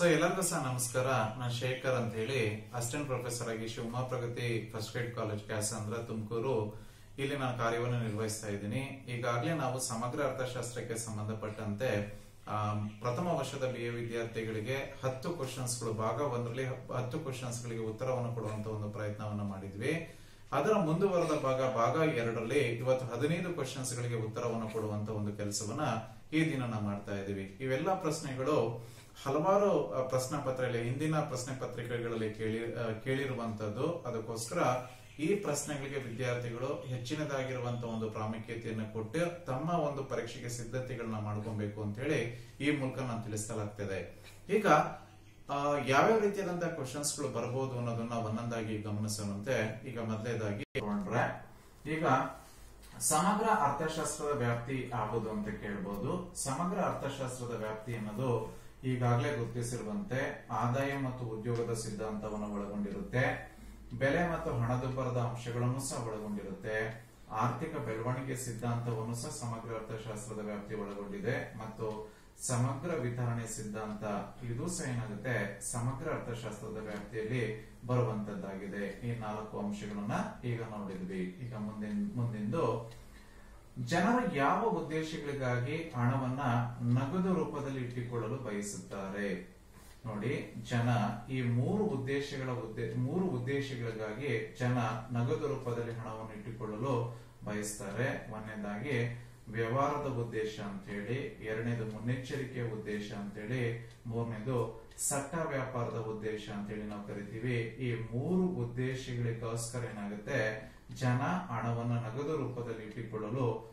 So ಎಲ್ಲರಿಗೂ ಸಹ ನಮಸ್ಕಾರ. ನಾನು ಶೇಖರ್ ಅಂತ ಹೇಳಿ ಅಸಿಸ್ಟೆಂಟ್ ಪ್ರೊಫೆಸರ್ ಆಗಿ Shivamogga Pragati first grade college Kyasandra Tumakuru. ಇಲ್ಲಿ ನಾನು ಕಾರ್ಯವನ್ನು ನಿರ್ವಹಿಸ್ತಾ ಇದ್ದೀನಿ. ಈಗಾಗಲೇ ನಾವು ಸಮಗ್ರ ಅರ್ಥಶಾಸ್ತ್ರಕ್ಕೆ ಸಂಬಂಧಪಟ್ಟಂತೆ ಪ್ರಥಮ ವರ್ಷದ ಬಿ ಎ ವಿದ್ಯಾರ್ಥಿಗಳಿಗೆ ಹತ್ತು ಕ್ವಶನ್ಸ್ಗಳು ಭಾಗ ಒಂದರಲ್ಲಿ ಹತ್ತು ಕ್ವಶನ್ಸ್ಗಳಿಗೆ ಉತ್ತರವನ್ನು ಕೊಡುವಂತ ಒಂದು ಪ್ರಯತ್ನವನ್ನು ಮಾಡಿದ್ವಿ. ಅದರ ಮುಂದುವರೆದ ಭಾಗ ಭಾಗ ಎರಡರಲ್ಲಿ ಇವತ್ತು ಹದಿನೈದು ಕ್ವಶನ್ಸ್ಗಳಿಗೆ ಉತ್ತರವನ್ನು ಕೊಡುವಂತ ಒಂದು ಕೆಲಸವನ್ನ ಈ ದಿನ ನಾವು ಮಾಡ್ತಾ ಇದ್ದೀವಿ. ಇವೆಲ್ಲ ಪ್ರಶ್ನೆಗಳು ಹಲವಾರು ಪ್ರಶ್ನೆ ಪತ್ರಿಕೆಗಳಲ್ಲಿ ಹಿಂದಿನ ಪ್ರಶ್ನೆ ಪತ್ರಿಕೆಗಳಲ್ಲಿ ಕೇಳಿ ಕೇಳಿರುವಂತದ್ದು ಅದಕ್ಕೋಸ್ಕರ ಈ ಪ್ರಶ್ನೆಗಳಿಗೆ ವಿದ್ಯಾರ್ಥಿಗಳು ಹೆಚ್ಚಿನದಾಗಿರುವಂತಹ ಒಂದು ಪ್ರಾಮುಖ್ಯತೆಯನ್ನು ಕೊಟ್ಟು ತಮ್ಮ ಒಂದು ಪರೀಕ್ಷೆಗೆ ಸಿದ್ಧತೆಗಳನ್ನ ಮಾಡ್ಕೊಬೇಕು ಅಂತ ಹೇಳಿ ಈ ಮೂಲಕ ನಾನು ತಿಳಿಸಲಾಗ್ತದೆ. ಈಗ ಯಾವ್ಯಾವ ರೀತಿಯಾದಂತಹ ಕ್ವಶನ್ಸ್ಗಳು ಬರಬಹುದು ಅನ್ನೋದನ್ನ ಒಂದೊಂದಾಗಿ ಗಮನಿಸುವಂತೆ ಈಗ ಮೊದಲೇದಾಗಿ ಈಗ ಸಮಗ್ರ ಅರ್ಥಶಾಸ್ತ್ರದ ವ್ಯಾಪ್ತಿ ಆಗೋದು ಅಂತ ಕೇಳ್ಬೋದು. ಸಮಗ್ರ ಅರ್ಥಶಾಸ್ತ್ರದ ವ್ಯಾಪ್ತಿ ಅನ್ನೋದು ಈಗಾಗಲೇ ಗುರುತಿಸಿರುವಂತೆ ಆದಾಯ ಮತ್ತು ಉದ್ಯೋಗದ ಸಿದ್ಧಾಂತವನ್ನು ಒಳಗೊಂಡಿರುತ್ತೆ. ಬೆಲೆ ಮತ್ತು ಹಣದುಬ್ಬರದ ಅಂಶಗಳನ್ನು ಸಹ ಒಳಗೊಂಡಿರುತ್ತೆ. ಆರ್ಥಿಕ ಬೆಳವಣಿಗೆ ಸಿದ್ಧಾಂತವನ್ನು ಸಹ ಸಮಗ್ರ ಅರ್ಥಶಾಸ್ತ್ರದ ವ್ಯಾಪ್ತಿ ಒಳಗೊಂಡಿದೆ ಮತ್ತು ಸಮಗ್ರ ವಿತರಣೆ ಸಿದ್ಧಾಂತ ಇದು ಸಹ ಏನಾಗುತ್ತೆ? ಸಮಗ್ರ ಅರ್ಥಶಾಸ್ತ್ರದ ವ್ಯಾಪ್ತಿಯಲ್ಲಿ ಬರುವಂತದ್ದಾಗಿದೆ. ಈ ನಾಲ್ಕು ಅಂಶಗಳನ್ನ ಈಗ ನೋಡಿದ್ವಿ. ಈಗ ಮುಂದಿನ ಮುಂದಿಂದು ಜನರು ಯಾವ ಉದ್ದೇಶಗಳಿಗಾಗಿ ಹಣವನ್ನ ನಗದು ರೂಪದಲ್ಲಿ ಇಟ್ಟುಕೊಳ್ಳಲು ಬಯಸುತ್ತಾರೆ? ನೋಡಿ, ಜನ ಈ ಮೂರು ಉದ್ದೇಶಗಳ ಉದ್ದೇ, ಮೂರು ಉದ್ದೇಶಗಳಿಗಾಗಿ ಜನ ನಗದು ರೂಪದಲ್ಲಿ ಹಣವನ್ನು ಇಟ್ಟುಕೊಳ್ಳಲು ಬಯಸ್ತಾರೆ. ಒಂದನೇದಾಗಿ, ವ್ಯವಹಾರದ ಉದ್ದೇಶ ಅಂತ ಹೇಳಿ ಎರಡನೇದು ಮುನ್ನೆಚ್ಚರಿಕೆಯ ಉದ್ದೇಶ ಅಂತ ಹೇಳಿ ಮೂರನೇದು ಸಟ್ಟ ವ್ಯಾಪಾರದ ಉದ್ದೇಶ ಅಂತ ಹೇಳಿ ನಾವು ಕರಿತೀವಿ. ಈ ಮೂರು ಉದ್ದೇಶಗಳಿಗೋಸ್ಕರ ಏನಾಗುತ್ತೆ? ಜನ ಹಣವನ್ನ ನಗದು ರೂಪದಲ್ಲಿ ಇಟ್ಟುಕೊಳ್ಳಲು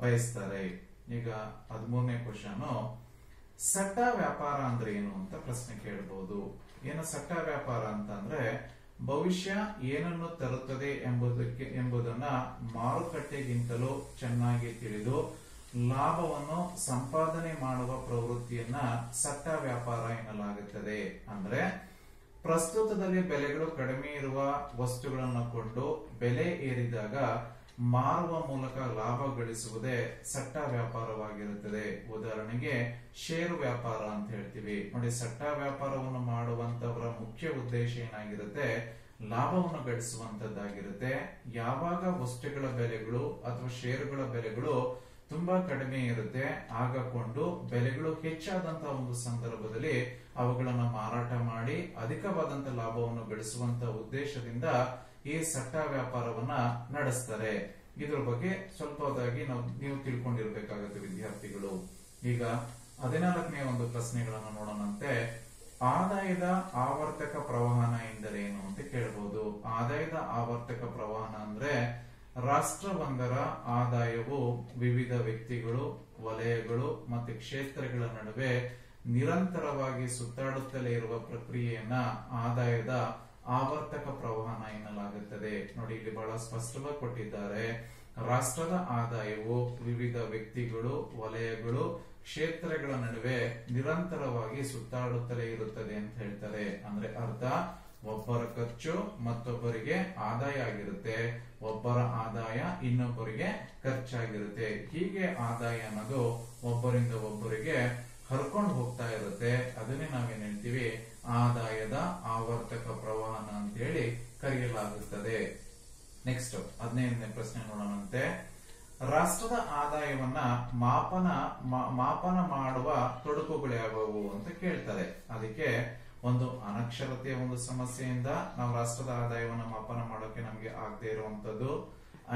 ಬಯಸ್ತಾರೆ. ಈಗ ಹದಿಮೂರನೇ ಕ್ವಶನ್, ಸಟ್ಟ ವ್ಯಾಪಾರ ಅಂದ್ರೆ ಏನು ಅಂತ ಪ್ರಶ್ನೆ ಕೇಳಬಹುದು ಏನು ಸಟ್ಟ ವ್ಯಾಪಾರ ಅಂತ ಅಂದ್ರೆ ಭವಿಷ್ಯ ಏನನ್ನು ತರುತ್ತದೆ ಎಂಬುದಕ್ಕೆ, ಎಂಬುದನ್ನ ಮಾರುಕಟ್ಟೆಗಿಂತಲೂ ಚೆನ್ನಾಗಿ ತಿಳಿದು ಲಾಭವನ್ನು ಸಂಪಾದನೆ ಮಾಡುವ ಪ್ರವೃತ್ತಿಯನ್ನ ಸಟ್ಟ ವ್ಯಾಪಾರ ಎನ್ನಲಾಗುತ್ತದೆ. ಅಂದ್ರೆ, ಪ್ರಸ್ತುತದಲ್ಲಿ ಬೆಲೆಗಳು ಕಡಿಮೆ ಇರುವ ವಸ್ತುಗಳನ್ನು ಕೊಂಡು ಬೆಲೆ ಏರಿದಾಗ ಮಾರುವ ಮೂಲಕ ಲಾಭ ಗಳಿಸುವುದೇ ಸಟ್ಟ ವ್ಯಾಪಾರವಾಗಿರುತ್ತದೆ. ಉದಾಹರಣೆಗೆ, ಷೇರು ವ್ಯಾಪಾರ ಅಂತ ಹೇಳ್ತೀವಿ. ನೋಡಿ, ಸಟ್ಟ ವ್ಯಾಪಾರವನ್ನು ಮಾಡುವಂತವರ ಮುಖ್ಯ ಉದ್ದೇಶ ಏನಾಗಿರುತ್ತೆ? ಲಾಭವನ್ನು ಗಳಿಸುವಂತದ್ದಾಗಿರುತ್ತೆ ಯಾವಾಗ ವಸ್ತುಗಳ ಬೆಲೆಗಳು ಅಥವಾ ಷೇರುಗಳ ಬೆಲೆಗಳು ತುಂಬಾ ಕಡಿಮೆ ಇರುತ್ತೆ ಆಗ ಕೊಂಡು ಬೆಲೆಗಳು ಹೆಚ್ಚಾದಂತ ಒಂದು ಸಂದರ್ಭದಲ್ಲಿ ಅವುಗಳನ್ನು ಮಾರಾಟ ಮಾಡಿ ಅಧಿಕವಾದಂತ ಲಾಭವನ್ನು ಗಳಿಸುವಂತ ಉದ್ದೇಶದಿಂದ ಈ ಸಟ್ಟ ವ್ಯಾಪಾರವನ್ನ ನಡೆಸ್ತಾರೆ. ಇದ್ರ ಬಗ್ಗೆ ಸ್ವಲ್ಪದಾಗಿ ನಾವು, ನೀವು ತಿಳ್ಕೊಂಡಿರ್ಬೇಕಾಗತ್ತೆ ವಿದ್ಯಾರ್ಥಿಗಳು. ಈಗ ಹದಿನಾಲ್ಕನೇ ಒಂದು ಪ್ರಶ್ನೆಗಳನ್ನು ನೋಡೋಣಂತೆ. ಆದಾಯದ ಆವರ್ತಕ ಪ್ರವಾಹನ ಎಂದರೇನು ಅಂತ ಕೇಳಬಹುದು ಆದಾಯದ ಆವರ್ತಕ ಪ್ರವಾಹನ ಅಂದ್ರೆ ರಾಷ್ಟ್ರವೊಂದರ ಆದಾಯವು ವಿವಿಧ ವ್ಯಕ್ತಿಗಳು, ವಲಯಗಳು ಮತ್ತು ಕ್ಷೇತ್ರಗಳ ನಡುವೆ ನಿರಂತರವಾಗಿ ಸುತ್ತಾಡುತ್ತಲೇ ಇರುವ ಪ್ರಕ್ರಿಯೆಯನ್ನ ಆದಾಯದ ಆವರ್ತಕ ಪ್ರವಾಹನ ಎನ್ನಲಾಗುತ್ತದೆ. ನೋಡಿ, ಇಲ್ಲಿ ಬಹಳ ಸ್ಪಷ್ಟವಾಗಿ ಕೊಟ್ಟಿದ್ದಾರೆ. ರಾಷ್ಟ್ರದ ಆದಾಯವು ವಿವಿಧ ವ್ಯಕ್ತಿಗಳು, ವಲಯಗಳು, ಕ್ಷೇತ್ರಗಳ ನಡುವೆ ನಿರಂತರವಾಗಿ ಸುತ್ತಾಡುತ್ತಲೇ ಇರುತ್ತದೆ ಅಂತ ಹೇಳ್ತಾರೆ. ಅಂದ್ರೆ ಅರ್ಥ ಒಬ್ಬರ ಖರ್ಚು, ಮತ್ತೊಬ್ಬರಿಗೆ ಆದಾಯ ಆಗಿರುತ್ತೆ. ಒಬ್ಬರ ಆದಾಯ ಇನ್ನೊಬ್ಬರಿಗೆ ಖರ್ಚಾಗಿರುತ್ತೆ. ಹೀಗೆ ಆದಾಯ ಅನ್ನೋದು ಒಬ್ಬರಿಂದ ಒಬ್ಬರಿಗೆ ಹರ್ಕೊಂಡು ಹೋಗ್ತಾ ಇರುತ್ತೆ. ಅದನ್ನೇ ನಾವೇನ್ ಹೇಳ್ತೀವಿ? ಆದಾಯದ ಆವರ್ತಕ ಪ್ರವಾಹನ ಅಂತ ಹೇಳಿ ಕರೆಯಲಾಗುತ್ತದೆ. ನೆಕ್ಸ್ಟ್ ಹದಿನೈದನೇ ಪ್ರಶ್ನೆ ನೋಡೋಣಂತೆ. ರಾಷ್ಟ್ರದ ಆದಾಯವನ್ನ ಮಾಪನ ಮಾಪನ ಮಾಡುವ ತೊಡಕುಗಳು ಯಾವುವು ಅಂತ ಕೇಳ್ತಾರೆ. ಅದಕ್ಕೆ ಒಂದು ಅನಕ್ಷರತೆಯ ಒಂದು ಸಮಸ್ಯೆಯಿಂದ ನಾವು ರಾಷ್ಟ್ರದ ಆದಾಯವನ್ನು ಮಾಪನ ಮಾಡೋಕೆ ನಮಗೆ ಆಗದೆ ಇರುವಂತದ್ದು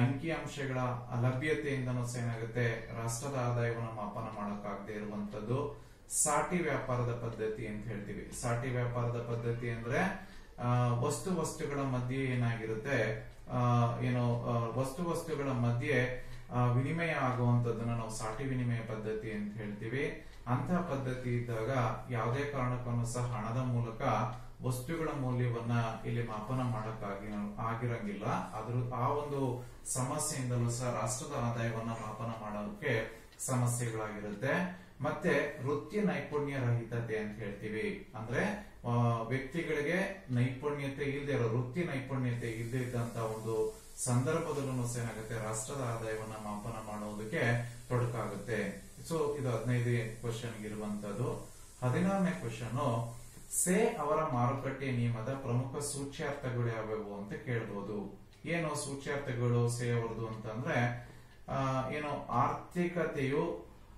ಅಂಕಿ ಅಂಶಗಳ ಅಲಭ್ಯತೆಯಿಂದನೂ ಏನಾಗುತ್ತೆ, ರಾಷ್ಟ್ರದ ಆದಾಯವನ್ನು ಮಾಪನ ಆಗದೇ ಇರುವಂತದ್ದು ಸಾಟಿ ವ್ಯಾಪಾರದ ಪದ್ಧತಿ ಅಂತ ಹೇಳ್ತೀವಿ. ಸಾಟಿ ವ್ಯಾಪಾರದ ಪದ್ಧತಿ ಅಂದ್ರೆ ವಸ್ತು ವಸ್ತುಗಳ ಮಧ್ಯೆ ಏನಾಗಿರುತ್ತೆ ಏನು ವಸ್ತು ವಸ್ತುಗಳ ಮಧ್ಯೆ ವಿನಿಮಯ ಆಗುವಂತದನ್ನ ನಾವು ಸಾಟಿ ವಿನಿಮಯ ಪದ್ಧತಿ ಅಂತ ಹೇಳ್ತೀವಿ. ಅಂತಹ ಪದ್ಧತಿ ಇದ್ದಾಗ ಯಾವುದೇ ಕಾರಣಕ್ಕೂ ಸಹ ಹಣದ ಮೂಲಕ ವಸ್ತುಗಳ ಮೌಲ್ಯವನ್ನ ಇಲ್ಲಿ ಮಾಪನ ಮಾಡಕ್ಕಾಗಿ ಆಗಿರಂಗಿಲ್ಲ. ಅದ್ರ ಆ ಒಂದು ಸಮಸ್ಯೆಯಿಂದಲೂ ಸಹ ರಾಷ್ಟ್ರದ ಆದಾಯವನ್ನ ಮಾಪನ ಮಾಡೋಕೆ ಸಮಸ್ಯೆಗಳಾಗಿರುತ್ತೆ. ಮತ್ತೆ ವೃತ್ತಿ ನೈಪುಣ್ಯ ರಹಿತತೆ ಅಂತ ಹೇಳ್ತೀವಿ. ಅಂದ್ರೆ ವ್ಯಕ್ತಿಗಳಿಗೆ ನೈಪುಣ್ಯತೆ ಇಲ್ಲದೆ ಇರೋ, ವೃತ್ತಿ ನೈಪುಣ್ಯತೆ ಇಲ್ಲದೆ ಇದ್ದಂತ ಒಂದು ಸಂದರ್ಭದಲ್ಲೂ ಏನಾಗುತ್ತೆ? ರಾಷ್ಟ್ರದ ಆದಾಯವನ್ನ ಮಾಪನ ಮಾಡುವುದಕ್ಕೆ ತೊಡಕಾಗುತ್ತೆ. ಸೊ ಇದು ಹದಿನೈದು ಕ್ವಶನ್ ಇರುವಂತದ್ದು. ಹದಿನಾರನೇ ಕ್ವಶನ್ ಸೇ ಅವರ ಮಾರುಕಟ್ಟೆ ನಿಯಮದ ಪ್ರಮುಖ ಸೂಚ್ಯಾರ್ಥಗಳು ಯಾವ್ಯಾವು ಅಂತ ಕೇಳ್ಬೋದು. ಏನು ಸೂಚ್ಯಾರ್ಥಗಳು ಸೇ ಅವರದು ಅಂತಂದ್ರೆ ಏನು ಆರ್ಥಿಕತೆಯು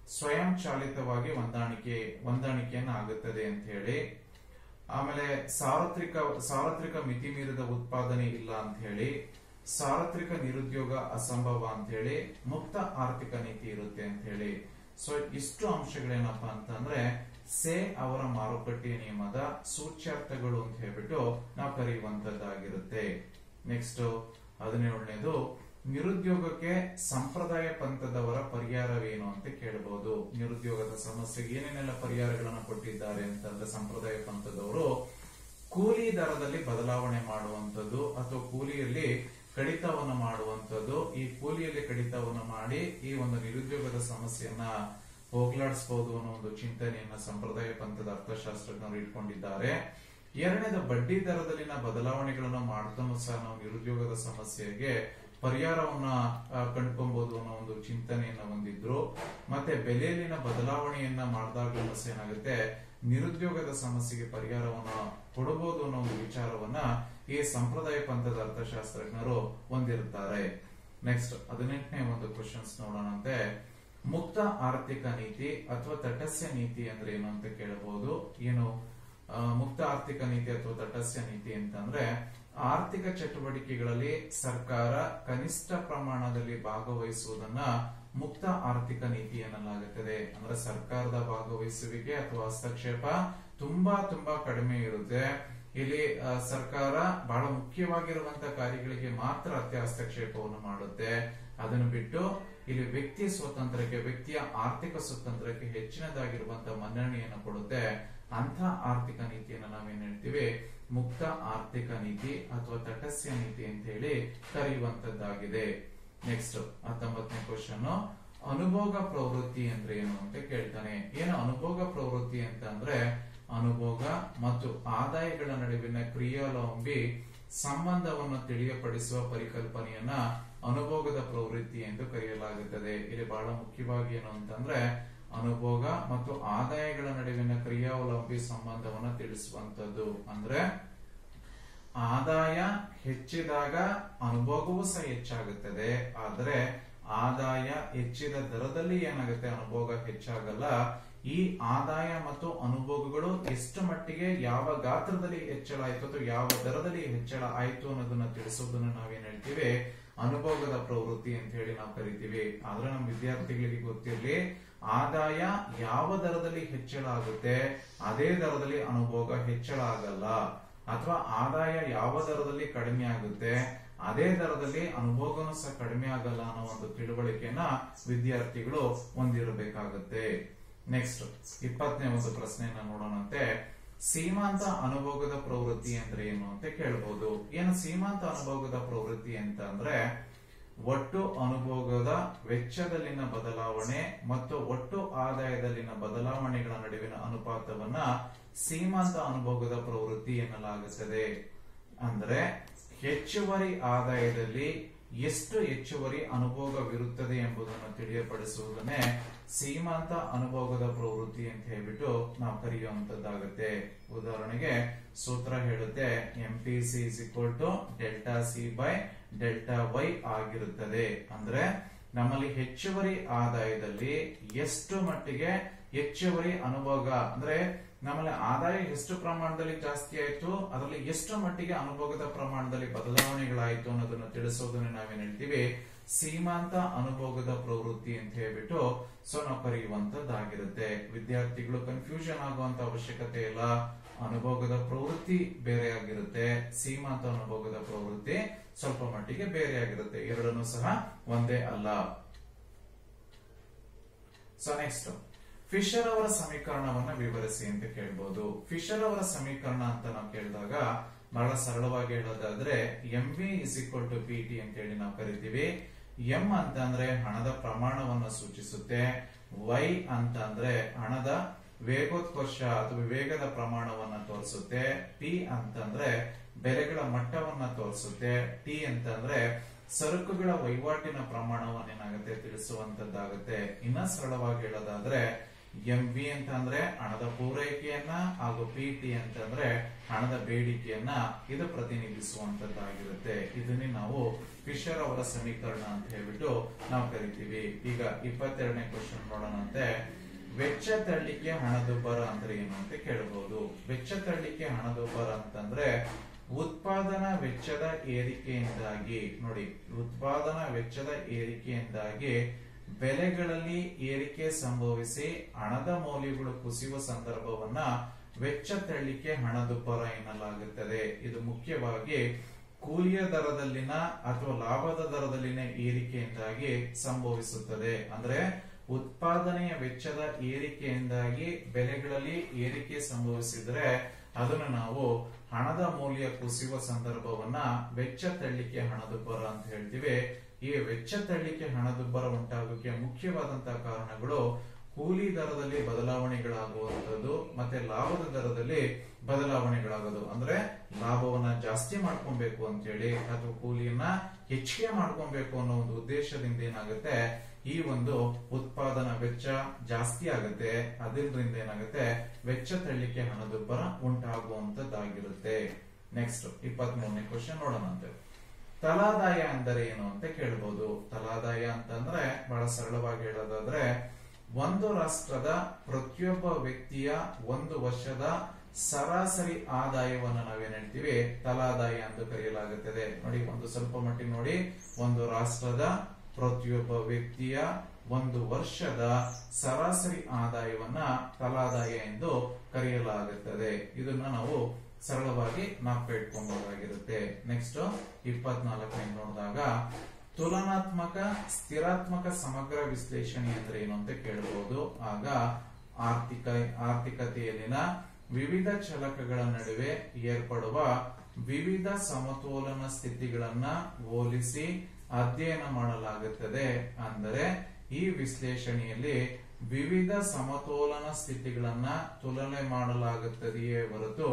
ಸ್ವಯಂ ಚಾಲಿತವಾಗಿ ಹೊಂದಾಣಿಕೆ, ಹೊಂದಾಣಿಕೆಯನ್ನ ಆಗುತ್ತದೆ ಅಂತ ಹೇಳಿ ಆಮೇಲೆ ಸಾರ್ವತ್ರಿಕ ಸಾರ್ವತ್ರಿಕ ಮಿತಿ ಮೀರಿದ ಉತ್ಪಾದನೆ ಇಲ್ಲ ಅಂತ ಹೇಳಿ ಸಾರ್ವತ್ರಿಕ ನಿರುದ್ಯೋಗ ಅಸಂಭವ ಅಂತ ಹೇಳಿ ಮುಕ್ತ ಆರ್ಥಿಕ ನೀತಿ ಇರುತ್ತೆ ಅಂತ ಹೇಳಿ ಸೊ ಇಷ್ಟು ಅಂಶಗಳೇನಪ್ಪ ಅಂತಂದ್ರೆ, ಸೇ ಅವರ ಮಾರುಕಟ್ಟೆ ನಿಯಮದ ಸೂಚ್ಯಾರ್ಥಗಳು ಅಂತ ಹೇಳ್ಬಿಟ್ಟು ನಾವು ಕರೆಯುವಂತದ್ದಾಗಿರುತ್ತೆ ನೆಕ್ಸ್ಟ್ ಹದಿನೇಳನೇದು ನಿರುದ್ಯೋಗಕ್ಕೆ ಸಂಪ್ರದಾಯ ಪಂಥದವರ ಪರಿಹಾರವೇನು ಅಂತ ಕೇಳಬಹುದು ನಿರುದ್ಯೋಗದ ಸಮಸ್ಯೆಗೆ ಏನೇನೆಲ್ಲ ಪರಿಹಾರಗಳನ್ನು ಕೊಟ್ಟಿದ್ದಾರೆ ಅಂತಂದ್ರೆ ಸಂಪ್ರದಾಯ ಪಂಥದವರು ಕೂಲಿ ದರದಲ್ಲಿ ಬದಲಾವಣೆ ಮಾಡುವಂಥದ್ದು ಅಥವಾ ಕೂಲಿಯಲ್ಲಿ ಕಡಿತವನ್ನು ಮಾಡುವಂಥದ್ದು. ಈ ಕೂಲಿಯಲ್ಲಿ ಕಡಿತವನ್ನು ಮಾಡಿ ಈ ಒಂದು ನಿರುದ್ಯೋಗದ ಸಮಸ್ಯೆಯನ್ನ ಹೋಗ್ಲಾಡಿಸಬಹುದು ಅನ್ನೋ ಒಂದು ಚಿಂತನೆಯನ್ನ ಸಂಪ್ರದಾಯ ಪಂಥದ ಅರ್ಥಶಾಸ್ತ್ರಜ್ಞರು ಇಟ್ಕೊಂಡಿದ್ದಾರೆ. ಎರಡನೇದು ಬಡ್ಡಿ ದರದಲ್ಲಿನ ಬದಲಾವಣೆಗಳನ್ನು ಮಾಡ್ತಾನೂ ಸಹ ನಾವು ನಿರುದ್ಯೋಗದ ಸಮಸ್ಯೆಗೆ ಪರಿಹಾರವನ್ನ ಕಂಡುಕೊಬಹುದು ಅನ್ನೋ ಒಂದು ಚಿಂತನೆಯನ್ನ ಹೊಂದಿದ್ರು. ಮತ್ತೆ ಬೆಲೆಯಲ್ಲಿನ ಬದಲಾವಣೆಯನ್ನ ಮಾಡಿದಾಗ ಏನಾಗುತ್ತೆ, ನಿರುದ್ಯೋಗದ ಸಮಸ್ಯೆಗೆ ಪರಿಹಾರವನ್ನ ಕೊಡಬಹುದು ಅನ್ನೋ ಒಂದು ವಿಚಾರವನ್ನ ಈ ಸಂಪ್ರದಾಯ ಪಂಥದ ಅರ್ಥಶಾಸ್ತ್ರಜ್ಞರು ಹೊಂದಿರುತ್ತಾರೆ. ನೆಕ್ಸ್ಟ್ ಹದಿನೆಂಟನೇ ಒಂದು ಕ್ವಶನ್ಸ್ ನೋಡೋಣಂತೆ ಮುಕ್ತ ಆರ್ಥಿಕ ನೀತಿ ಅಥವಾ ತಟಸ್ಯ ನೀತಿ ಅಂದ್ರೆ ಏನು ಅಂತ ಕೇಳಬಹುದು? ಏನು ಮುಕ್ತ ಆರ್ಥಿಕ ನೀತಿ ಅಥವಾ ತಟಸ್ಯ ನೀತಿ ಅಂತಂದ್ರೆ ಆರ್ಥಿಕ ಚಟುವಟಿಕೆಗಳಲ್ಲಿ ಸರ್ಕಾರ ಕನಿಷ್ಠ ಪ್ರಮಾಣದಲ್ಲಿ ಭಾಗವಹಿಸುವುದನ್ನ ಮುಕ್ತ ಆರ್ಥಿಕ ನೀತಿ ಎನ್ನಲಾಗುತ್ತದೆ. ಅಂದ್ರೆ ಸರ್ಕಾರದ ಭಾಗವಹಿಸುವಿಕೆ ಅಥವಾ ಹಸ್ತಕ್ಷೇಪ ತುಂಬಾ ತುಂಬಾ ಕಡಿಮೆ ಇರುತ್ತೆ. ಇಲ್ಲಿ ಸರ್ಕಾರ ಬಹಳ ಮುಖ್ಯವಾಗಿರುವಂತ ಕಾರ್ಯಗಳಿಗೆ ಮಾತ್ರ ಅತ್ಯ ಹಸ್ತಕ್ಷೇಪವನ್ನು ಮಾಡುತ್ತೆ. ಅದನ್ನು ಬಿಟ್ಟು ಇಲ್ಲಿ ವ್ಯಕ್ತಿಯ ಸ್ವಾತಂತ್ರ್ಯಕ್ಕೆ ವ್ಯಕ್ತಿಯ ಆರ್ಥಿಕ ಸ್ವಾತಂತ್ರ್ಯಕ್ಕೆ ಹೆಚ್ಚಿನದಾಗಿರುವಂತಹ ಮನ್ನಣೆಯನ್ನು ಕೊಡುತ್ತೆ. ಅಂತ ಆರ್ಥಿಕ ನೀತಿಯನ್ನು ನಾವೇನ್ ಹೇಳ್ತೀವಿ? ಮುಕ್ತ ಆರ್ಥಿಕ ನೀತಿ ಅಥವಾ ತಟಸ್ಯ ನೀತಿ ಅಂತ ಹೇಳಿ ಕರೆಯುವಂತದ್ದಾಗಿದೆ. ನೆಕ್ಸ್ಟ್ ಹತ್ತೊಂಬತ್ತನೇ ಕ್ವಶನ್ ಅನುಭೋಗ ಪ್ರವೃತ್ತಿ ಅಂದ್ರೆ ಏನು ಅಂತ ಕೇಳ್ತಾನೆ. ಏನು ಅನುಭೋಗ ಪ್ರವೃತ್ತಿ ಅಂತ ಅಂದ್ರೆ ಅನುಭೋಗ ಮತ್ತು ಆದಾಯಗಳ ನಡುವಿನ ಕ್ರಿಯಾಲಂಬಿ ಸಂಬಂಧವನ್ನು ತಿಳಿಯಪಡಿಸುವ ಪರಿಕಲ್ಪನೆಯನ್ನ ಅನುಭೋಗದ ಪ್ರವೃತ್ತಿ ಎಂದು ಕರೆಯಲಾಗುತ್ತದೆ. ಇಲ್ಲಿ ಬಹಳ ಮುಖ್ಯವಾಗಿ ಏನು ಅಂತಂದ್ರೆ ಅನುಭೋಗ ಮತ್ತು ಆದಾಯಗಳ ನಡುವಿನ ಕ್ರಿಯಾವಲಂಬಿ ಸಂಬಂಧವನ್ನು ತಿಳಿಸುವಂತದ್ದು ಅಂದ್ರೆ ಆದಾಯ ಹೆಚ್ಚಿದಾಗ ಅನುಭೋಗವೂ ಸಹ ಹೆಚ್ಚಾಗುತ್ತದೆ. ಆದರೆ ಆದಾಯ ಹೆಚ್ಚಿದ ದರದಲ್ಲಿ ಏನಾಗುತ್ತೆ? ಅನುಭೋಗ ಹೆಚ್ಚಾಗಲ್ಲ. ಈ ಆದಾಯ ಮತ್ತು ಅನುಭೋಗಗಳು ಎಷ್ಟು ಮಟ್ಟಿಗೆ ಯಾವ ಗಾತ್ರದಲ್ಲಿ ಹೆಚ್ಚಳ ಆಯ್ತು ಅಥವಾ ಯಾವ ದರದಲ್ಲಿ ಹೆಚ್ಚಳ ಆಯ್ತು ಅನ್ನೋದನ್ನ ತಿಳಿಸೋದನ್ನ ನಾವೇನ್ ಹೇಳ್ತೀವಿ? ಅನುಭೋಗದ ಪ್ರವೃತ್ತಿ ಅಂತ ಹೇಳಿ ನಾವು ಕರಿತೀವಿ. ಆದ್ರೆ ನಮ್ಮ ವಿದ್ಯಾರ್ಥಿಗಳಿಗೆ ಗೊತ್ತಿರಲಿ, ಆದಾಯ ಯಾವ ದರದಲ್ಲಿ ಹೆಚ್ಚಳ ಆಗುತ್ತೆ, ಅದೇ ದರದಲ್ಲಿ ಅನುಭೋಗ ಹೆಚ್ಚಳ ಆಗಲ್ಲ. ಅಥವಾ ಆದಾಯ ಯಾವ ದರದಲ್ಲಿ ಕಡಿಮೆ ಆಗುತ್ತೆ, ಅದೇ ದರದಲ್ಲಿ ಅನುಭೋಗನೂ ಸಹ ಕಡಿಮೆ ಆಗಲ್ಲ ಅನ್ನೋ ಒಂದು ತಿಳುವಳಿಕೆಯನ್ನ ವಿದ್ಯಾರ್ಥಿಗಳು ಹೊಂದಿರಬೇಕಾಗುತ್ತೆ. ನೆಕ್ಸ್ಟ್ ಇಪ್ಪತ್ತನೇ ಒಂದು ಪ್ರಶ್ನೆಯನ್ನ ನೋಡೋಣಂತೆ. ಸೀಮಾಂತ ಅನುಭೋಗದ ಪ್ರವೃತ್ತಿ ಅಂದ್ರೆ ಏನು ಅಂತ ಕೇಳಬಹುದು ಏನು ಸೀಮಾಂತ ಅನುಭೋಗದ ಪ್ರವೃತ್ತಿ ಅಂತ ಅಂದ್ರೆ ಒಟ್ಟು ಅನುಭೋಗದ ವೆಚ್ಚದಲ್ಲಿನ ಬದಲಾವಣೆ ಮತ್ತು ಒಟ್ಟು ಆದಾಯದಲ್ಲಿನ ಬದಲಾವಣೆಗಳ ನಡುವಿನ ಅನುಪಾತವನ್ನ ಸೀಮಾಂತ ಅನುಭೋಗದ ಪ್ರವೃತ್ತಿ ಎನ್ನಲಾಗುತ್ತದೆ. ಅಂದ್ರೆ ಹೆಚ್ಚುವರಿ ಆದಾಯದಲ್ಲಿ ಎಷ್ಟು ಹೆಚ್ಚುವರಿ ಅನುಭೋಗವಿರುತ್ತದೆ ಎಂಬುದನ್ನು ತಿಳಿಯಪಡಿಸುವುದನ್ನೇ ಸೀಮಾಂತ ಅನುಭೋಗದ ಪ್ರವೃತ್ತಿ ಅಂತ ಹೇಳ್ಬಿಟ್ಟು ನಾವು ಕರೆಯುವಂತದ್ದಾಗುತ್ತೆ ಉದಾಹರಣೆಗೆ ಸೂತ್ರ ಹೇಳುತ್ತೆ M P C is equal to delta C by delta Y ಆಗಿರುತ್ತದೆ. ಅಂದ್ರೆ ನಮ್ಮಲ್ಲಿ ಹೆಚ್ಚುವರಿ ಆದಾಯದಲ್ಲಿ ಎಷ್ಟು ಮಟ್ಟಿಗೆ ಹೆಚ್ಚುವರಿ ಅನುಭೋಗ, ಅಂದ್ರೆ ನಮ್ಮಲ್ಲಿ ಆದಾಯ ಎಷ್ಟು ಪ್ರಮಾಣದಲ್ಲಿ ಜಾಸ್ತಿ ಆಯ್ತು, ಅದರಲ್ಲಿ ಎಷ್ಟು ಮಟ್ಟಿಗೆ ಅನುಭೋಗದ ಪ್ರಮಾಣದಲ್ಲಿ ಬದಲಾವಣೆಗಳಾಯ್ತು ಅನ್ನೋದನ್ನು ತಿಳಿಸೋದನ್ನ ನಾವೇನ್ ಹೇಳ್ತೀವಿ? ಸೀಮಾಂತ ಅನುಭೋಗದ ಪ್ರವೃತ್ತಿ ಅಂತ ಹೇಳ್ಬಿಟ್ಟು ಸೊ ನಾವು ಕರೆಯುವಂತದ್ದಾಗಿರುತ್ತೆ ವಿದ್ಯಾರ್ಥಿಗಳು ಕನ್ಫ್ಯೂಷನ್ ಆಗುವಂತ ಅವಶ್ಯಕತೆ ಇಲ್ಲ. ಅನುಭೋಗದ ಪ್ರವೃತ್ತಿ ಬೇರೆ ಆಗಿರುತ್ತೆ. ಸೀಮಾಂತ ಅನುಭೋಗದ ಪ್ರವೃತ್ತಿ ಸ್ವಲ್ಪ ಮಟ್ಟಿಗೆ ಬೇರೆ ಆಗಿರುತ್ತೆ. ಎರಡನ್ನೂ ಸಹ ಒಂದೇ ಅಲ್ಲ. ಸೊ ನೆಕ್ಸ್ಟ್ ಫಿಶರ್ ಅವರ ಸಮೀಕರಣವನ್ನ ವಿವರಿಸಿ ಅಂತ ಕೇಳ್ಬೋದು. ಫಿಶರ್ ಅವರ ಸಮೀಕರಣ ಅಂತ ನಾವು ಕೇಳಿದಾಗ ಬಹಳ ಸರಳವಾಗಿ ಹೇಳೋದಾದ್ರೆ M V is equal to P T ಅಂತ ಹೇಳಿ ನಾವು ಕರಿತೀವಿ. ಎಂ ಅಂತ ಅಂದ್ರೆ ಹಣದ ಪ್ರಮಾಣವನ್ನು ಸೂಚಿಸುತ್ತೆ. ವೈ ಅಂತ ಅಂದ್ರೆ ಹಣದ ವೇಗೋತ್ಕರ್ಷ ಅಥವಾ ವೇಗದ ಪ್ರಮಾಣವನ್ನ ತೋರಿಸುತ್ತೆ. ಪಿ ಅಂತಂದ್ರೆ ಬೆಲೆಗಳ ಮಟ್ಟವನ್ನ ತೋರಿಸುತ್ತೆ. ಟಿ ಅಂತಂದ್ರೆ ಸರಕುಗಳ ವಹಿವಾಟಿನ ಪ್ರಮಾಣವನ್ನ ಏನಾಗುತ್ತೆ ತಿಳಿಸುವಂತದ್ದಾಗುತ್ತೆ. ಇನ್ನ ಸರಳವಾಗಿ ಹೇಳೋದಾದ್ರೆ ಎಂ ಬಿ ಅಂತಂದ್ರೆ ಹಣದ ಪೂರೈಕೆಯನ್ನ ಹಾಗೂ ಪಿ ಟಿ ಅಂತಂದ್ರೆ ಹಣದ ಬೇಡಿಕೆಯನ್ನ ಇದು ಪ್ರತಿನಿಧಿಸುವಂತದ್ದಾಗಿರುತ್ತೆ. ಇದನ್ನೇ ನಾವು ಫಿಶರ್ ಅವರ ಸಮೀಕರಣ ಅಂತ ಹೇಳ್ಬಿಟ್ಟು ನಾವು ಕರಿತೀವಿ. ಈಗ ಇಪ್ಪತ್ತೆರಡನೇ ಕ್ವಶನ್ ನೋಡೋಣಂತೆ. ವೆಚ್ಚ ತಳ್ಳಿಕೆ ಹಣದುಬ್ಬರ ಅಂದ್ರೆ ಏನು ಅಂತ ಕೇಳಬಹುದು ವೆಚ್ಚ ತಳ್ಳಿಕೆ ಹಣದುಬ್ಬರ ಅಂತಂದ್ರೆ ಉತ್ಪಾದನಾ ವೆಚ್ಚದ ಏರಿಕೆಯಿಂದಾಗಿ, ನೋಡಿ, ಉತ್ಪಾದನಾ ವೆಚ್ಚದ ಏರಿಕೆಯಿಂದಾಗಿ ಬೆಲೆಗಳಲ್ಲಿ ಏರಿಕೆ ಸಂಭವಿಸಿ ಹಣದ ಮೌಲ್ಯಗಳು ಕುಸಿಯುವ ಸಂದರ್ಭವನ್ನ ವೆಚ್ಚ ತಳ್ಳಿಕೆ ಹಣದುಬ್ಬರ ಎನ್ನಲಾಗುತ್ತದೆ. ಇದು ಮುಖ್ಯವಾಗಿ ಕೂಲಿಯ ದರದಲ್ಲಿನ ಅಥವಾ ಲಾಭದ ದರದಲ್ಲಿನ ಏರಿಕೆಯಿಂದಾಗಿ ಸಂಭವಿಸುತ್ತದೆ. ಅಂದ್ರೆ ಉತ್ಪಾದನೆಯ ವೆಚ್ಚದ ಏರಿಕೆಯಿಂದಾಗಿ ಬೆಲೆಗಳಲ್ಲಿ ಏರಿಕೆ ಸಂಭವಿಸಿದ್ರೆ ಅದನ್ನು ನಾವು ಹಣದ ಮೌಲ್ಯ ಕುಸಿಯುವ ಸಂದರ್ಭವನ್ನ ವೆಚ್ಚ ತಳ್ಳಿಕೆ ಹಣದುಬ್ಬರ ಅಂತ ಹೇಳ್ತೀವಿ. ಈ ವೆಚ್ಚ ತಳ್ಳಿಕೆ ಹಣದುಬ್ಬರ ಉಂಟಾಗೋಕೆ ಮುಖ್ಯವಾದಂತಹ ಕಾರಣಗಳು ಕೂಲಿ ದರದಲ್ಲಿ ಬದಲಾವಣೆಗಳಾಗುವಂತದ್ದು ಮತ್ತೆ ಲಾಭದ ದರದಲ್ಲಿ ಬದಲಾವಣೆಗಳಾಗೋದು. ಅಂದ್ರೆ ಲಾಭವನ್ನ ಜಾಸ್ತಿ ಮಾಡ್ಕೊಬೇಕು ಅಂತ ಹೇಳಿ ಅಥವಾ ಕೂಲಿಯನ್ನ ಹೆಚ್ಚಿಗೆ ಮಾಡ್ಕೊಬೇಕು ಅನ್ನೋ ಒಂದು ಉದ್ದೇಶದಿಂದ ಏನಾಗುತ್ತೆ? ಈ ಒಂದು ಉತ್ಪಾದನಾ ವೆಚ್ಚ ಜಾಸ್ತಿ ಆಗುತ್ತೆ. ಅದರಿಂದ ಏನಾಗುತ್ತೆ? ವೆಚ್ಚ ತಳ್ಳಿಕೆ ಹಣದುಬ್ಬರ ಉಂಟಾಗುವಂತದ್ದಾಗಿರುತ್ತೆ ನೆಕ್ಸ್ಟ್ ಇಪ್ಪತ್ಮೂರನೇ ಕ್ವಶನ್ ನೋಡೋಣಂತೆ. ತಲಾದಾಯ ಅಂದರೆ ಏನು ಅಂತ ಕೇಳಬಹುದು ತಲಾದಾಯ ಅಂತಂದ್ರೆ ಬಹಳ ಸರಳವಾಗಿ ಹೇಳೋದಾದ್ರೆ, ಒಂದು ರಾಷ್ಟ್ರದ ಪ್ರತಿಯೊಬ್ಬ ವ್ಯಕ್ತಿಯ ಒಂದು ವರ್ಷದ ಸರಾಸರಿ ಆದಾಯವನ್ನು ನಾವೇನ್ ಹೇಳ್ತೀವಿ? ತಲಾದಾಯ ಎಂದು ಕರೆಯಲಾಗುತ್ತದೆ. ನೋಡಿ, ಒಂದು ಸ್ವಲ್ಪ ಮಟ್ಟಿಗೆ ನೋಡಿ. ಒಂದು ರಾಷ್ಟ್ರದ ಪ್ರತಿಯೊಬ್ಬ ವ್ಯಕ್ತಿಯ ಒಂದು ವರ್ಷದ ಸರಾಸರಿ ಆದಾಯವನ್ನ ತಲಾದಾಯ ಎಂದು ಕರೆಯಲಾಗುತ್ತದೆ. ಇದನ್ನ ನಾವು ಸರಳವಾಗಿ ನಾವು ಇಟ್ಕೊಬಹುದಾಗಿರುತ್ತೆ ನೆಕ್ಸ್ಟ್ ಇಪ್ಪತ್ನಾಲ್ಕನೇ ನೋಡಿದಾಗ, ತುಲನಾತ್ಮಕ, ಸ್ಥಿರಾತ್ಮಕ ಸಮಗ್ರ ವಿಶ್ಲೇಷಣೆ ಅಂದ್ರೆ ಏನು ಅಂತ ಕೇಳಬಹುದು ಆಗ ಆರ್ಥಿಕ ಆರ್ಥಿಕತೆಯಲ್ಲಿನ ವಿವಿಧ ಚಲಕಗಳ ನಡುವೆ ಏರ್ಪಡುವ ವಿವಿಧ ಸಮತೋಲನ ಸ್ಥಿತಿಗಳನ್ನ ಹೋಲಿಸಿ ಅಧ್ಯಯನ ಮಾಡಲಾಗುತ್ತದೆ. ಅಂದರೆ ಈ ವಿಶ್ಲೇಷಣೆಯಲ್ಲಿ ವಿವಿಧ ಸಮತೋಲನ ಸ್ಥಿತಿಗಳನ್ನ ತುಲನೆ ಮಾಡಲಾಗುತ್ತದೆಯೇ ಹೊರತು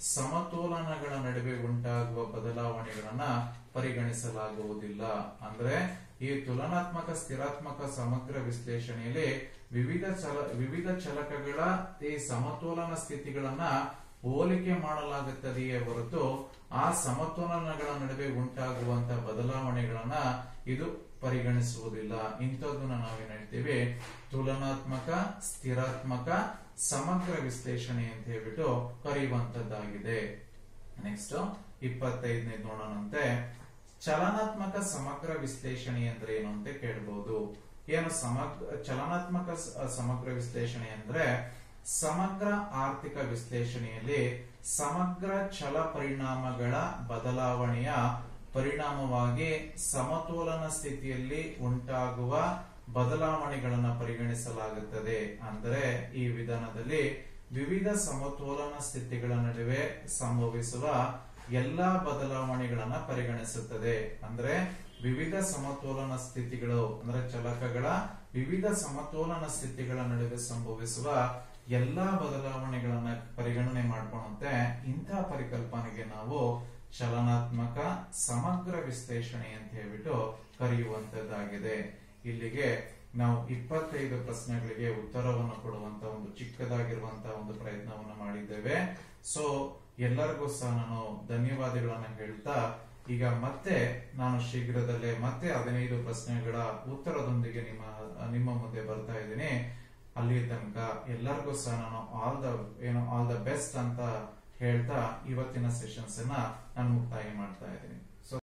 ಸಮತೋಲನಗಳ ನಡುವೆ ಉಂಟಾಗುವ ಬದಲಾವಣೆಗಳನ್ನ ಪರಿಗಣಿಸಲಾಗುವುದಿಲ್ಲ. ಅಂದ್ರೆ ಈ ತುಲನಾತ್ಮಕ, ಸ್ಥಿರಾತ್ಮಕ ಸಮಗ್ರ ವಿಶ್ಲೇಷಣೆಯಲ್ಲಿ ವಿವಿಧ ಚಲ, ವಿವಿಧ ಚಲಕಗಳ ಈ ಸಮತೋಲನ ಸ್ಥಿತಿಗಳನ್ನ ಹೋಲಿಕೆ ಮಾಡಲಾಗುತ್ತದೆಯೇ ಹೊರತು ಆ ಸಮತೋಲನಗಳ ನಡುವೆ ಉಂಟಾಗುವಂತ ಬದಲಾವಣೆಗಳನ್ನ ಇದು ಪರಿಗಣಿಸುವುದಿಲ್ಲ. ಇಂಥದ್ದನ್ನ ನಾವೇನ್ ಹೇಳ್ತೀವಿ? ತುಲನಾತ್ಮಕ, ಸ್ಥಿರಾತ್ಮಕ ಸಮಗ್ರ ವಿಶ್ಲೇಷಣೆ ಅಂತ ಹೇಳ್ಬಿಟ್ಟು ಕರೆಯುವಂತದ್ದಾಗಿದೆ. ನೆಕ್ಸ್ಟ್ ಇಪ್ಪತ್ತೈದನೇ ನೋಡೋಣಂತೆ ಚಲನಾತ್ಮಕ ಸಮಗ್ರ ವಿಶ್ಲೇಷಣೆ ಅಂದ್ರೆ ಏನು ಅಂತ ಕೇಳ್ಬೋದು. ಏನು ಸಮಗ್ರ ಚಲನಾತ್ಮಕ ಸಮಗ್ರ ವಿಶ್ಲೇಷಣೆ ಅಂದ್ರೆ ಸಮಗ್ರ ಆರ್ಥಿಕ ವಿಶ್ಲೇಷಣೆಯಲ್ಲಿ ಸಮಗ್ರ ಚಲ ಪರಿಣಾಮಗಳ ಬದಲಾವಣೆಯ ಪರಿಣಾಮವಾಗಿ ಸಮತೋಲನ ಸ್ಥಿತಿಯಲ್ಲಿ ಉಂಟಾಗುವ ಬದಲಾವಣೆಗಳನ್ನು ಪರಿಗಣಿಸಲಾಗುತ್ತದೆ. ಅಂದರೆ ಈ ವಿಧಾನದಲ್ಲಿ ವಿವಿಧ ಸಮತೋಲನ ಸ್ಥಿತಿಗಳ ನಡುವೆ ಸಂಭವಿಸುವ ಎಲ್ಲಾ ಬದಲಾವಣೆಗಳನ್ನ ಪರಿಗಣಿಸುತ್ತದೆ. ಅಂದ್ರೆ ವಿವಿಧ ಸಮತೋಲನ ಸ್ಥಿತಿಗಳು, ಅಂದ್ರೆ ಚಲಕಗಳ ವಿವಿಧ ಸಮತೋಲನ ಸ್ಥಿತಿಗಳ ನಡುವೆ ಸಂಭವಿಸುವ ಎಲ್ಲಾ ಬದಲಾವಣೆಗಳನ್ನ ಪರಿಗಣನೆ ಮಾಡ್ಕೊಂಡಂತೆ ಇಂತಹ ಪರಿಕಲ್ಪನೆಗೆ ನಾವು ಚಲನಾತ್ಮಕ ಸಮಗ್ರ ವಿಶ್ಲೇಷಣೆ ಅಂತ ಹೇಳ್ಬಿಟ್ಟು ಕರೆಯುವಂತದ್ದಾಗಿದೆ ಇಲ್ಲಿಗೆ ನಾವು ಇಪ್ಪತ್ತೈದು ಪ್ರಶ್ನೆಗಳಿಗೆ ಉತ್ತರವನ್ನು ಕೊಡುವಂತ ಒಂದು ಚಿಕ್ಕದಾಗಿರುವಂತಹ ಒಂದು ಪ್ರಯತ್ನವನ್ನು ಮಾಡಿದ್ದೇವೆ. ಸೊ ಎಲ್ಲರಿಗೂ ಸಹ ನಾನು ಧನ್ಯವಾದಗಳನ್ನು ಹೇಳ್ತಾ, ಈಗ ಮತ್ತೆ ನಾನು ಶೀಘ್ರದಲ್ಲೇ ಮತ್ತೆ ಹದಿನೈದು ಪ್ರಶ್ನೆಗಳ ಉತ್ತರದೊಂದಿಗೆ ನಿಮ್ಮ ನಿಮ್ಮ ಮುಂದೆ ಬರ್ತಾ ಇದ್ದೀನಿ. ಅಲ್ಲಿ ತನಕ ಎಲ್ಲರಿಗೂ ಸಹ ನಾನು ಆಲ್ ದ ಏನು ಆಲ್ ದ ಬೆಸ್ಟ್ ಅಂತ ಹೇಳ್ತಾ ಇವತ್ತಿನ ಸೆಷನ್ಸ್ ಅನ್ನ ನಾನು ಮುಕ್ತಾಯ ಮಾಡ್ತಾ ಇದ್ದೀನಿ.